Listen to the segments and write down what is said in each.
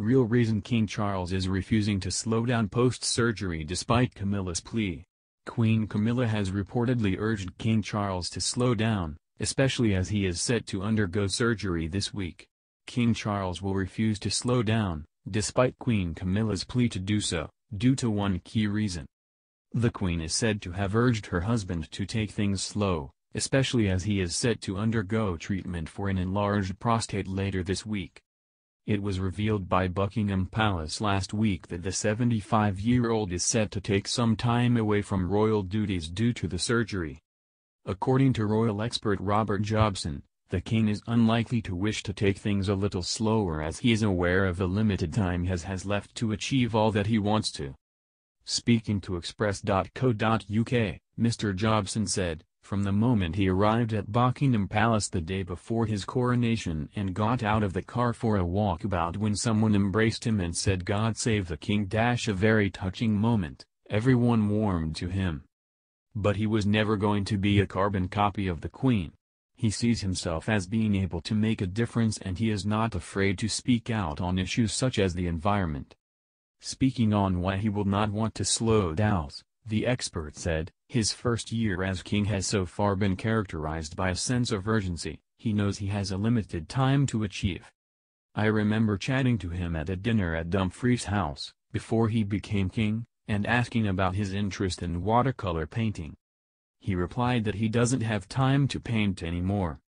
real reason King Charles is refusing to slow down post-surgery despite Camilla's plea. Queen Camilla has reportedly urged King Charles to slow down, especially as he is set to undergo surgery this week. King Charles will refuse to slow down, despite Queen Camilla's plea to do so, due to one key reason. The Queen is said to have urged her husband to take things slow, especially as he is set to undergo treatment for an enlarged prostate later this week. It was revealed by Buckingham Palace last week that the 75-year-old is set to take some time away from royal duties due to the surgery. According to royal expert Robert Jobson, the king is unlikely to wish to take things a little slower as he is aware of the limited time he has, left to achieve all that he wants to. Speaking to Express.co.uk, Mr. Jobson said, from the moment he arrived at Buckingham Palace the day before his coronation and got out of the car for a walkabout when someone embraced him and said God save the king dash a very touching moment, everyone warmed to him. But he was never going to be a carbon copy of the queen. He sees himself as being able to make a difference and he is not afraid to speak out on issues such as the environment. Speaking on why he will not want to slow down, the expert said, his first year as king has so far been characterized by a sense of urgency, he knows he has a limited time to achieve. I remember chatting to him at a dinner at Dumfries House, before he became king, and asking about his interest in watercolor painting. He replied that he doesn't have time to paint anymore.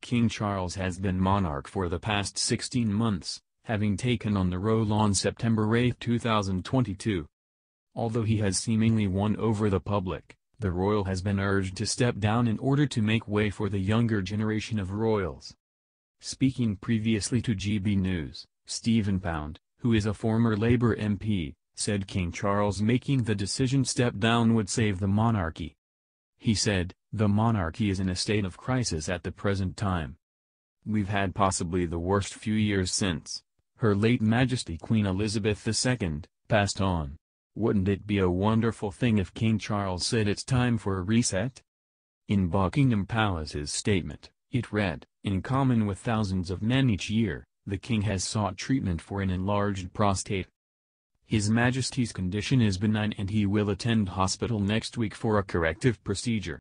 King Charles has been monarch for the past 16 months, having taken on the role on September 8, 2022. Although he has seemingly won over the public, the royal has been urged to step down in order to make way for the younger generation of royals. Speaking previously to GB News, Stephen Pound, who is a former Labour MP, said King Charles making the decision step down would save the monarchy. He said, the monarchy is in a state of crisis at the present time. We've had possibly the worst few years since, Her late Majesty Queen Elizabeth II, passed on. Wouldn't it be a wonderful thing if King Charles said it's time for a reset? In Buckingham Palace's statement, it read, In common with thousands of men each year, the king has sought treatment for an enlarged prostate. His Majesty's condition is benign and he will attend hospital next week for a corrective procedure.